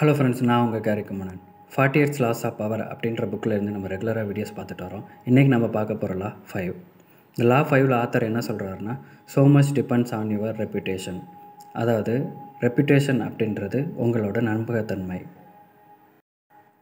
Hello friends நான் உங்கள் Gary Kumanan forty years laws of power அப்படின்ற புக்கில் இருந்து நம்ம ரெகுலராக வீடியோஸ் பார்த்துட்டு வரோம். இன்றைக்கி நம்ம பார்க்க போகிற லா ஃபைவ் இந்த லா ஃபைவ்ல ஆத்தர் என்ன சொல்கிறாருன்னா so much depends on your reputation அதாவது ரெப்யூட்டேஷன் அப்படின்றது உங்களோட நம்பகத்தன்மை.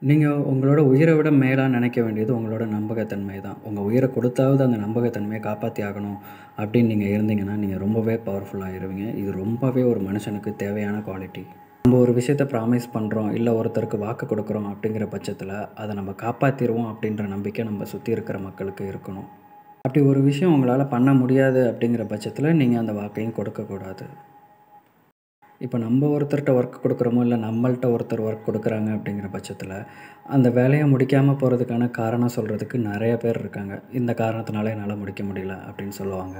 நீங்கள் உங்களோட உயிரை விட மேலாக நினைக்க வேண்டியது உங்களோட நம்பகத்தன்மை தான். உங்கள் உயிரை கொடுத்தாவது அந்த நம்பகத்தன்மையை காப்பாற்றி ஆகணும் அப்படின்னு நீங்கள் இருந்தீங்கன்னா நீங்கள் ரொம்பவே பவர்ஃபுல்லாக இருவீங்க. இது ரொம்பவே ஒரு மனுஷனுக்கு தேவையான குவாலிட்டி நம்ம ஒரு விஷயத்த ப்ராமிஸ் பண்ணுறோம் இல்லை ஒருத்தருக்கு வாக்கு கொடுக்குறோம் அப்படிங்கிற பட்சத்தில் அதை நம்ம காப்பாற்றிடுவோம் அப்படின்ற நம்பிக்கை நம்ம சுற்றி இருக்கிற மக்களுக்கு இருக்கணும். அப்படி ஒரு விஷயம் உங்களால் பண்ண முடியாது அப்படிங்கிற பட்சத்தில் நீங்கள் அந்த வாக்கையும் கொடுக்கக்கூடாது இப்போ நம்ம ஒருத்தர்கிட்ட ஒர்க் கொடுக்குறோமோ இல்லை நம்மள்கிட்ட ஒருத்தர் ஒர்க் கொடுக்குறாங்க அப்படிங்கிற பட்சத்தில் அந்த வேலையை முடிக்காமல் போகிறதுக்கான காரணம் சொல்கிறதுக்கு நிறைய பேர் இருக்காங்க. இந்த காரணத்தினால என்னால் முடிக்க முடியல அப்படின்னு சொல்லுவாங்க.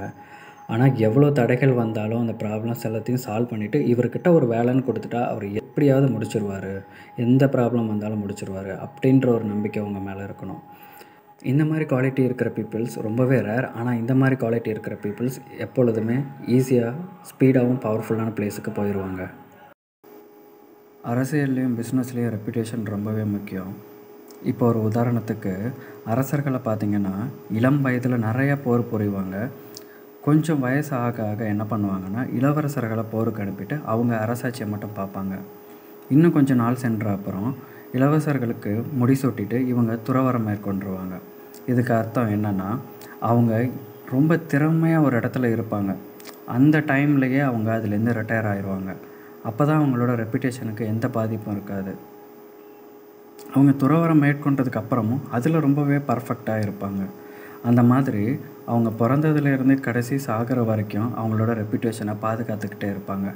ஆனால் எவ்வளோ தடைகள் வந்தாலும் அந்த ப்ராப்ளம்ஸ் எல்லாத்தையும் சால்வ் பண்ணிவிட்டு இவர்கிட்ட ஒரு வேலைன்னு கொடுத்துட்டா அவர் எப்படியாவது முடிச்சிருவார். எந்த ப்ராப்ளம் வந்தாலும் முடிச்சிருவார் அப்படின்ற ஒரு நம்பிக்கை உங்கள் மேலே இருக்கணும். இந்த மாதிரி குவாலிட்டி இருக்கிற பீப்புள்ஸ் ரொம்பவே ரேர் ஆனால் இந்த மாதிரி குவாலிட்டி இருக்கிற பீப்புள்ஸ் எப்பொழுதுமே ஈஸியாக ஸ்பீடாகவும் பவர்ஃபுல்லான பிளேஸுக்கு போயிடுவாங்க அரசியல்லையும் பிஸ்னஸ்லேயும் ரெப்புடேஷன் ரொம்பவே முக்கியம். இப்போ ஒரு உதாரணத்துக்கு அரசர்களை பார்த்திங்கன்னா இளம் வயதில் நிறைய போர் புரிவாங்க. கொஞ்சம் வயசு ஆக ஆக என்ன பண்ணுவாங்கன்னா இளவரசர்களை போருக்கு அனுப்பிட்டு அவங்க அரசாட்சியை மட்டும் பார்ப்பாங்க. இன்னும் கொஞ்சம் நாள் சென்ற அப்புறம் இளவரசர்களுக்கு முடிசூட்டிட்டு இவங்க துறவரம் மேற்கொண்டுருவாங்க. இதுக்கு அர்த்தம் என்னென்னா அவங்க ரொம்ப திறமையாக ஒரு இடத்துல இருப்பாங்க. அந்த டைம்லையே அவங்க அதுலேருந்து ரிட்டையர் ஆயிடுவாங்க. அப்போ தான் அவங்களோட ரெப்புடேஷனுக்கு எந்த பாதிப்பும் இருக்காது. அவங்க துறவரம் மேற்கொண்டதுக்கு அப்புறமும் அதில் ரொம்பவே பர்ஃபெக்டாக இருப்பாங்க. அந்த மாதிரி அவங்க பிறந்ததுலேருந்து கடைசி சாகிற வரைக்கும் அவங்களோட ரெப்புடேஷனை பாதுகாத்துக்கிட்டே இருப்பாங்க.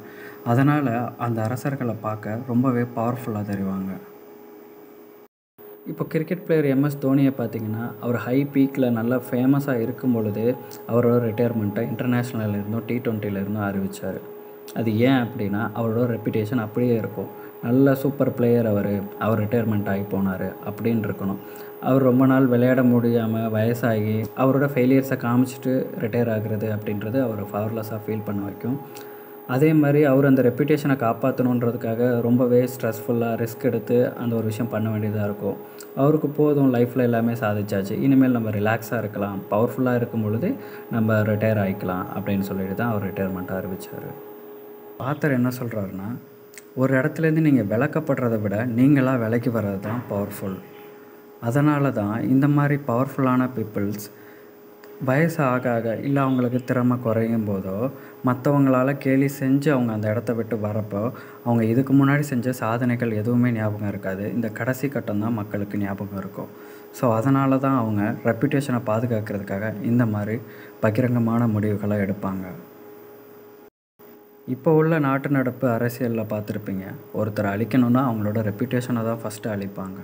அதனால் அந்த அரசர்களை பார்க்க ரொம்பவே பவர்ஃபுல்லாக தெரிவாங்க. இப்போ கிரிக்கெட் பிளேயர் எம்எஸ் தோனியை பார்த்தீங்கன்னா அவர் ஹை பீக்கில் நல்லா ஃபேமஸாக இருக்கும் பொழுது அவரோட ரிட்டையர்மெண்ட்டை இன்டர்நேஷ்னலில் இருந்தும் டி ட்வெண்ட்டிலேருந்தும் அறிவித்தார் அது ஏன் அப்படின்னா அவரோட ரெப்புடேஷன் அப்படியே இருக்கும். நல்ல சூப்பர் பிளேயர் அவர். அவர் ரிட்டையர்மெண்ட் ஆகி போனார் அப்படின்னு இருக்கணும். அவர் ரொம்ப நாள் விளையாட முடியாமல் வயசாகி அவரோட ஃபெயிலியர்ஸை காமிச்சிட்டு ரிட்டையர் ஆகுறது அப்படின்றது அவர் பவர்லெஸ்ஸாக ஃபீல் பண்ண வைக்கும். அதே மாதிரி அவர் அந்த ரெப்புடேஷனை காப்பாற்றணுன்றதுக்காக ரொம்பவே ஸ்ட்ரெஸ்ஃபுல்லாக ரிஸ்க் எடுத்து அந்த ஒரு விஷயம் பண்ண வேண்டியதாக இருக்கும். அவருக்கு போதும் லைஃப்பில் எல்லாமே சாதிச்சாச்சு. இனிமேல் நம்ம ரிலாக்ஸாக இருக்கலாம். பவர்ஃபுல்லாக இருக்கும் பொழுது நம்ம ரிட்டையர் ஆகிக்கலாம் அப்படின்னு சொல்லிட்டு தான் அவர் ரிட்டையர்மெண்ட்டாக அறிவித்தார் ஆத்தர் என்ன சொல்கிறாருன்னா ஒரு இடத்துலேருந்து நீங்கள் விளக்கப்படுறத விட நீங்களாக விலைக்கு வர்றது தான் பவர்ஃபுல் அதனால தான் இந்த மாதிரி பவர்ஃபுல்லான பீப்புள்ஸ் வயசு ஆக ஆக இல்லை அவங்களுக்கு திறமை குறையும் போதோ மற்றவங்களால் கேலி செஞ்சு அவங்க அந்த இடத்த விட்டு வரப்போ அவங்க இதுக்கு முன்னாடி செஞ்ச சாதனைகள் எதுவுமே ஞாபகம் இருக்காது. இந்த கடைசி கட்டம் தான் மக்களுக்கு ஞாபகம் இருக்கும். ஸோ அதனால தான் அவங்க ரெப்புடேஷனை பாதுகாக்கிறதுக்காக இந்த மாதிரி பகிரங்கமான முடிவுகளை எடுப்பாங்க. இப்போ உள்ள நாட்டு நடப்பு அரசியலில் பார்த்துருப்பீங்க. ஒருத்தர் அழிக்கணும்னா அவங்களோட ரெப்புடேஷனை தான் ஃபஸ்ட்டு அழிப்பாங்க.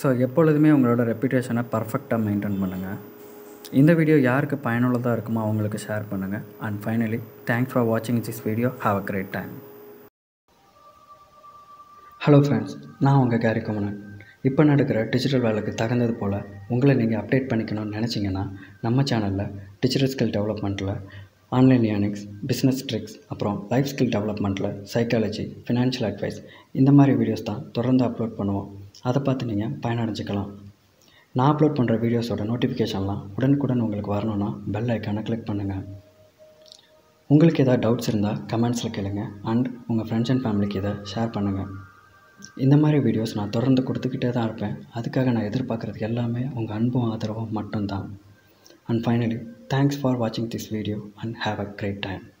ஸோ எப்பொழுதுமே உங்களோட ரெப்புடேஷனை பர்ஃபெக்டாக மெயின்டைன் பண்ணுங்கள் இந்த வீடியோ யாருக்கு பயனுள்ளதாக இருக்குமோ அவங்களுக்கு ஷேர் பண்ணுங்கள் அண்ட் ஃபைனலி தேங்க்ஸ் ஃபார் வாட்சிங் this video have a great time hello friends நான் உங்கள் கேரி குமணன் இப்போ நடக்கிற டிஜிட்டல் வேலைக்கு தகுந்தது போல் உங்களை நீங்கள் அப்டேட் பண்ணிக்கணும்னு நினச்சிங்கன்னா நம்ம சேனலில் டிஜிட்டல் ஸ்கில் டெவலப்மெண்ட்டில் ஆன்லைன் ஏர்னிங்ஸ் பிஸ்னஸ் ட்ரிக்ஸ் அப்புறம் லைஃப் ஸ்கில் டெவலப்மெண்ட்டில் சைக்காலஜி ஃபினான்ஷியல் அட்வைஸ் இந்த மாதிரி வீடியோஸ் தான் தொடர்ந்து அப்லோட் பண்ணுவோம். அதை பார்த்து நீங்கள் பயனடைஞ்சிக்கலாம். நான் அப்லோட் பண்ணுற வீடியோஸோட நோட்டிஃபிகேஷன்லாம் உடனுக்குடன் உங்களுக்கு வரணும்னா பெல் ஐக்கானை கிளிக் பண்ணுங்கள் உங்களுக்கு ஏதாவது டவுட்ஸ் இருந்தால் கமெண்ட்ஸில் கேளுங்க அண்ட் உங்கள் ஃப்ரெண்ட்ஸ் அண்ட் ஃபேமிலிக்கு இதை ஷேர் பண்ணுங்கள் இந்த மாதிரி வீடியோஸ் நான் தொடர்ந்து கொடுத்துக்கிட்டே தான் இருப்பேன். அதுக்காக நான் எதிர்பார்க்குறது எல்லாமே உங்கள் அன்பும் ஆதரவும் மட்டும்தான். And finally, thanks for watching this video and have a great time.